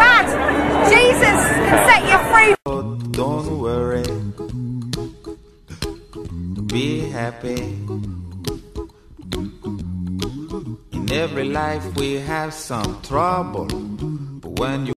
Bad. Jesus can set you free. Don't worry. Be happy. In every life we have some trouble. But when you